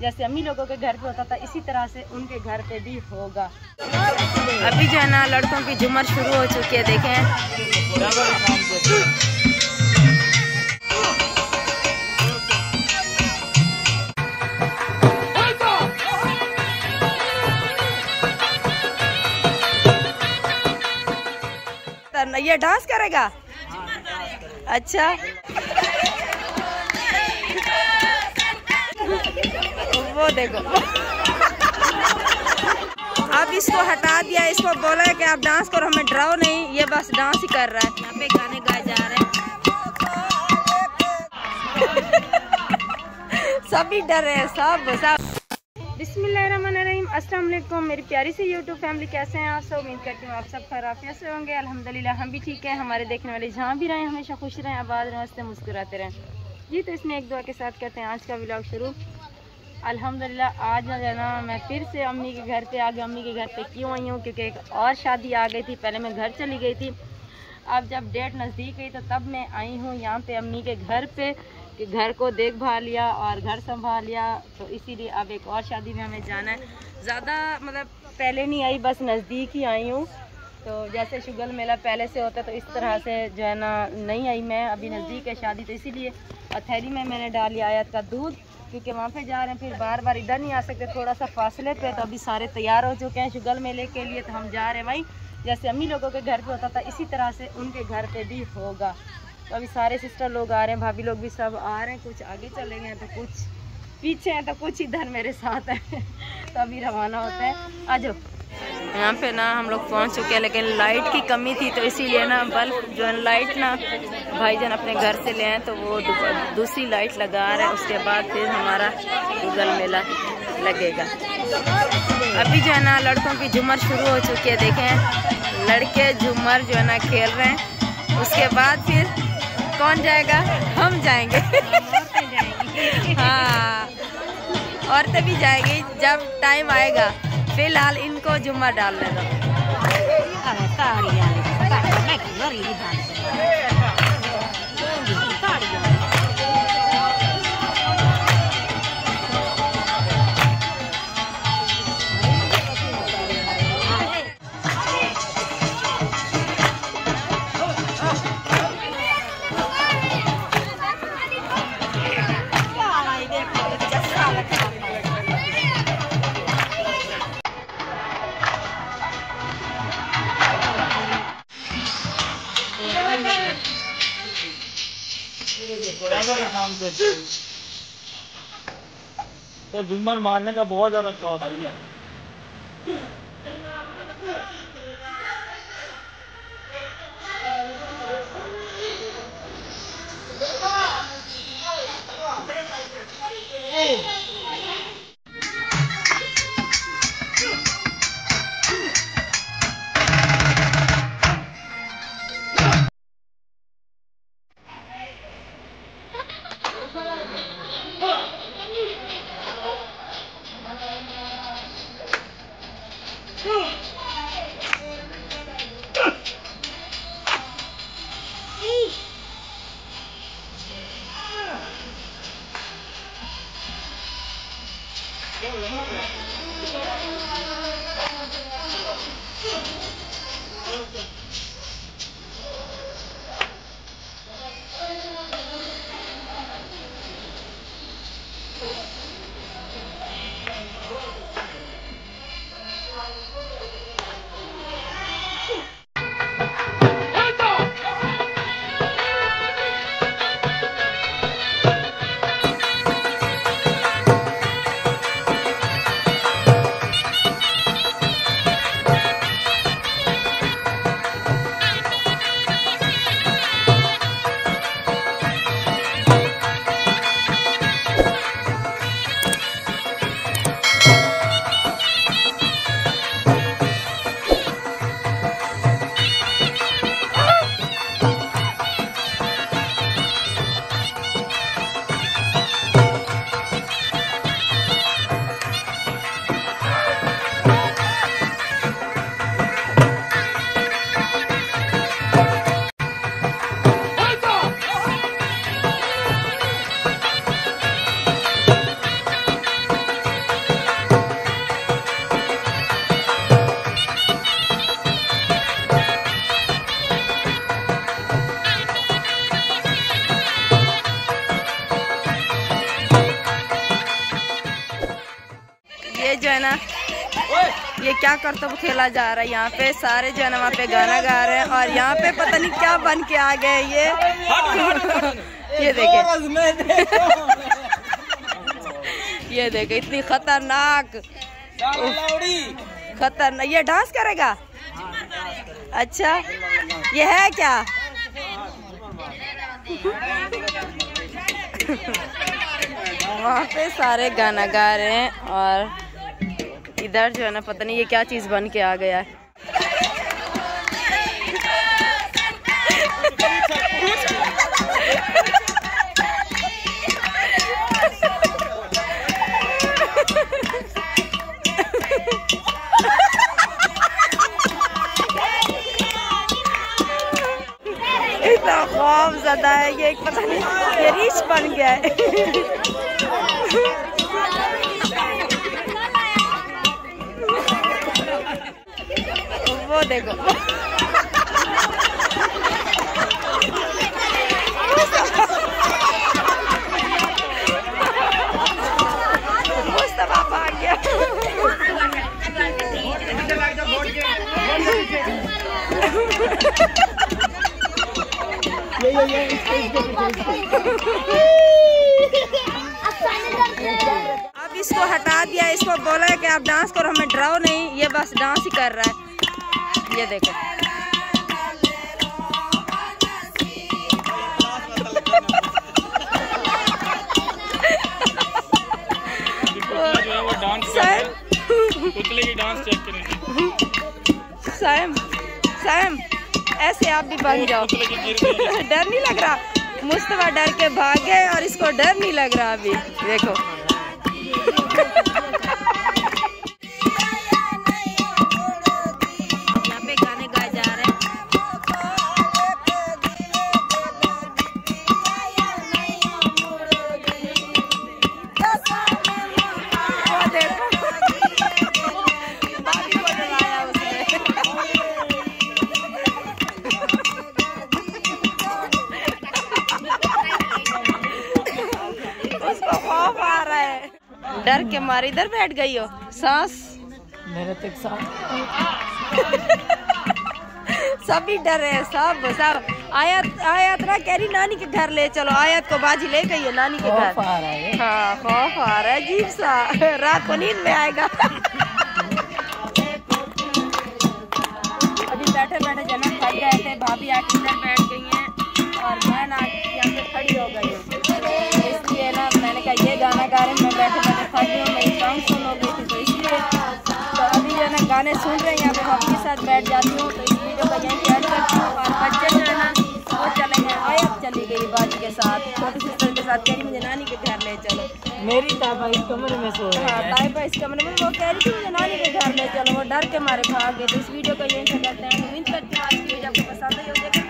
जैसे अम्मी लोगों के घर पे होता था इसी तरह से उनके घर पे भी होगा। अभी जो है ना लड़कों की झुमर शुरू हो चुकी है देखें। ये डांस करेगा। अच्छा। वो देखो। अब इसको हटा दिया, इसको बोला है कि आप डांस करो, हमें डराओ नहीं, ये बस डांस ही कर रहा है। यहाँ पे गाने गाए जा रहे हैं। सभी डर रहे हैं, सब सब। अस्सलाम वालेकुम मेरी प्यारी सी यूट्यूब फैमिली कैसे हैं आप सब? उम्मीद करती हूँ आप सब खराफिया से होंगे। अल्हम्दुलिल्लाह, हम भी ठीक हैं। हमारे देखने वाले जहाँ भी रहें, हमेशा खुश रहें, आबाद रहें हँसते मुस्कुराते रहें। जी तो इसमें एक दुआ के साथ करते हैं, आज का व्लॉग शुरू। अल्हम्दुलिल्लाह, आज जो है ना, मैं फिर से अम्मी के घर पे आ गई। अम्मी के घर पे क्यों आई हूँ? क्योंकि एक और शादी आ गई थी। पहले मैं घर चली गई थी। अब जब डेट नज़दीक गई तो तब मैं आई हूँ यहाँ पे अम्मी के घर पे, कि घर को देखभाल लिया और घर संभाल लिया। तो इसीलिए अब एक और शादी में हमें जाना है। ज़्यादा मतलब पहले नहीं आई, बस नज़दीक ही आई हूँ। तो जैसे शुगल मेला पहले से होता तो इस तरह से जो है ना, नहीं आई मैं। अभी नज़दीक है शादी तो इसीलिए थैली में मैंने डाल लिया आयत का दूध। क्योंकि वहाँ पे जा रहे हैं, फिर बार बार इधर नहीं आ सकते थोड़ा सा फासले पे तो अभी सारे तैयार हो चुके हैं शुगल मेले के लिए तो हम जा रहे हैं भाई। जैसे अम्मी लोगों के घर पे होता था, इसी तरह से उनके घर पे भी होगा। तो अभी सारे सिस्टर लोग आ रहे हैं, भाभी लोग भी सब आ रहे हैं, कुछ आगे चले गए तो कुछ पीछे हैं तो कुछ इधर मेरे साथ हैं तो अभी रवाना होता है। आ जाओ। यहाँ पे ना हम लोग पहुँच चुके हैं, लेकिन लाइट की कमी थी तो इसीलिए ना बल्ब जो है, लाइट ना भाईजान अपने घर से ले आए तो वो दूसरी लाइट लगा रहे हैं, उसके बाद फिर हमारा गूगल मेला लगेगा। अभी जो है ना लड़कों की झूमर शुरू हो चुकी है, देखें, लड़के झूमर जो है ना खेल रहे हैं, उसके बाद फिर कौन जाएगा? हम जाएँगे। हाँ औरतें भी जाएगी जब टाइम आएगा। फ़िलहाल इनको जुम्मा देगा तो मारने का बहुत ज़्यादा शौक है। क्या करतब खेला जा रहा है यहाँ पे। सारे जन वहाँ पे गाना गा रहे हैं और यहाँ पे पता नहीं क्या बन के आ गए ये। ये देखे। ये देखे, इतनी खतरनाक। खतरनाक। ये डांस करेगा? अच्छा। ये है क्या? वहाँ पे सारे गाना गा रहे हैं और इधर जो है ना, पता नहीं ये क्या चीज़ बन के आ गया है। इतना ज़्यादा है, ये एक पता नहीं, ये रीच बन गया है। वो देखो। मुस्तफ़ा भाग गया। अब इसको हटा दिया, इसको बोला कि आप डांस करो, हमें डराओ नहीं, ये बस डांस ही कर रहा है। ये देखो। पुतले की डांस चेक सैम सैम ऐसे आप भी बन जाओ। डर नहीं लग रहा? मुस्तफ़ा डर के भाग गए और इसको डर नहीं लग रहा अभी। देखो। डर के मारे इधर बैठ गई हो। सांस। मेरे तक साथ सभी डर है सब सब। आयत आयत ना कह रही नानी के घर ले चलो। आयत को बाजी ले गई है नानी के घर। रहा है। खौफ आ रहा है अजीब सा। रात को नींद में आएगा। अभी बैठे बैठे जनक थक गए थे। भाभी आके इधर बैठ गई हैं और मैं ना यहाँ पे खड़ी हो गई हूँ। गाने सुन रहे हैं यहाँ पे भाभी के साथ बैठ जाती हूँ तो इस वीडियो का यहीं एड करती हूँ और बच्चे जो है ना वो चले गए। आयत चली गई बाजी के साथ। छोटी सिस्टर के साथ कह रही मुझे नानी के घर ले चलो। मेरी ताबा इस कमरे में सो हाँ ताइबा इस कमरे में वो कह रही थी मुझे नानी के घर ले चलो वो डर के मारे भाग गए। तो इस वीडियो का यहीं से करते हैं। उम्मीद करती हूँ आज की वीडियो आपको पसंद आई होगी।